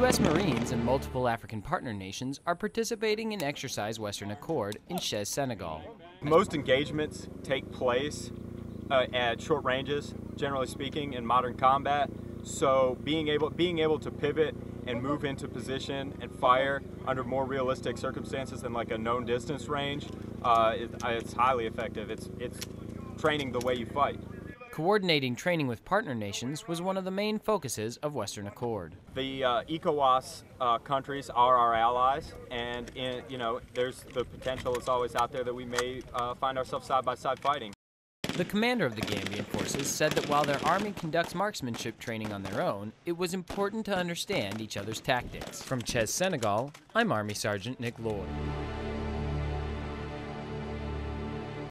U.S. Marines and multiple African partner nations are participating in Exercise Western Accord in Thies, Senegal. Most engagements take place uh, at short ranges, generally speaking, in modern combat. So being able being able to pivot and move into position and fire under more realistic circumstances than like a known distance range, uh, it, uh, it's highly effective. It's it's training the way you fight. Coordinating training with partner nations was one of the main focuses of Western Accord. The uh, ECOWAS uh, countries are our allies, and in, you know there's the potential is always out there that we may uh, find ourselves side by side fighting. The commander of the Gambian forces said that while their army conducts marksmanship training on their own, it was important to understand each other's tactics. From Thies, Senegal, I'm Army Sergeant Nick Lloyd.